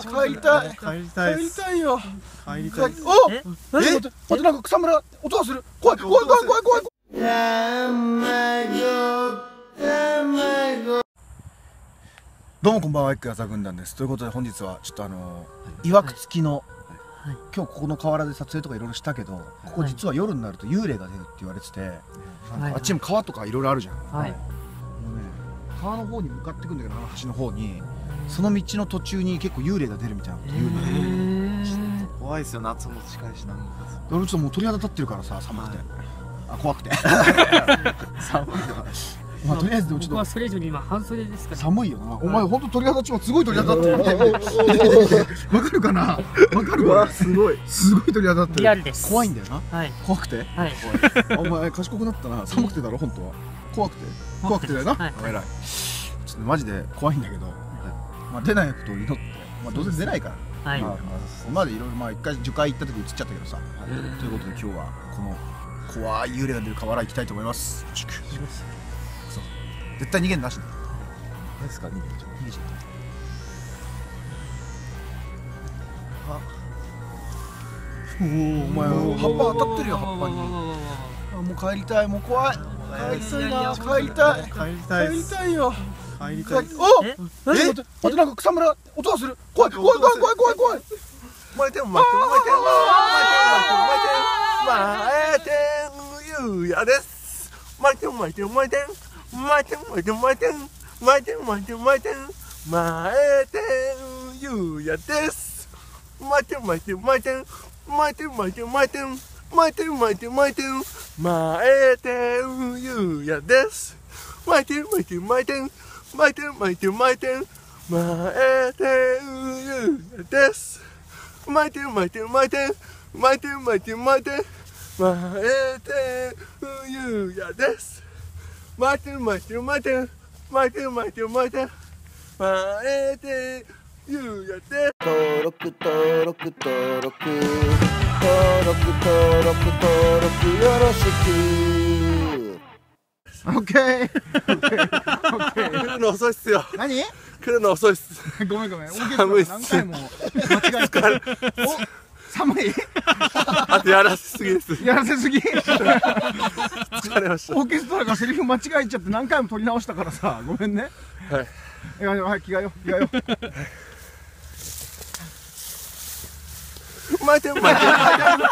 帰りたい。帰りたい帰りたいよ。帰りたいおえ？え？待って待ってなんか草むら音がする。怖い怖い怖い怖い怖いどうもこんばんは、一家朝軍団です。ということで本日はちょっとあのー、曰く付きの、はい。今日ここの河原で撮影とかいろいろしたけど、ここ実は夜になると幽霊が出るって言われてて、はい。あっちにも川とかいろいろあるじゃん。はい。川の方に向かってくんだけど、あの橋の方に、その道の途中に結構幽霊が出るみたいなこと言うのよ。え怖いですよ夏も近いしなんか俺ちょっともう鳥肌立ってるからさ、寒くて。はいあ、怖くて。寒いのまあとりあえずでもちょっと僕はそれ以上に今半袖ですから寒いよな。お前本当鳥肌ちもすごい鳥肌立ってる。わかるかな？わかるわ。すごい。すごい鳥肌立ってる。リアルです怖いんだよな。はい怖くて。はいお前賢くなったな。寒くてだろ本当は。怖くて。怖くてだよな。はい偉い。ちょっとマジで怖いんだけど。まあ出ないことを祈って。まあどうせ出ないから。はいまあまだいろいろまあ一回樹海行った時映っちゃったけどさ。ということで今日はこの怖い幽霊が出る河原行きたいと思います。よろしく。そう。絶対逃げんなしね。何ですか？逃げちゃ逃げちゃった。おおお前葉っぱ当たってるよ葉っぱにあもう帰りたいもう怖い帰りたいな帰りたい帰りたいよ帰り帰たい。おえ待っ！て待って待ってなんか草むら音がする。怖い怖い怖い怖い怖い怖い。巻いてん巻いてん巻いてん巻いてん巻いてん巻いてんゆうやです巻いてん巻いてん巻いてん巻いてん巻いてん巻いてん巻いてん巻いてん巻いてん巻いてんゆうやです巻いてん巻いてん巻いてん巻いてん巻いてん巻いてん巻いてん巻いてん巻いてん巻いてんゆうやです巻いてん巻いてん巻いてん巻いてん巻いてん巻いてん巻いてんゆうやです巻いて巻いて巻いて巻いて巻いて巻いて巻いてゆうやです巻いて巻いて巻いて巻いて巻いて巻いて巻いてゆうやです登録登録登録。登録登録登録。よろしく。オッケー来るの遅いっすよ。何？来るの遅いっす。ごめんごめん。寒いっす。何回も間違えてる。お寒い？あとやらせすぎです。やらせすぎ？疲れました。オーケストラがセリフ間違えちゃって何回も撮り直したからさ。ごめんね。はい。いやはい着替えよう着替えよう。巻いて巻いて巻いて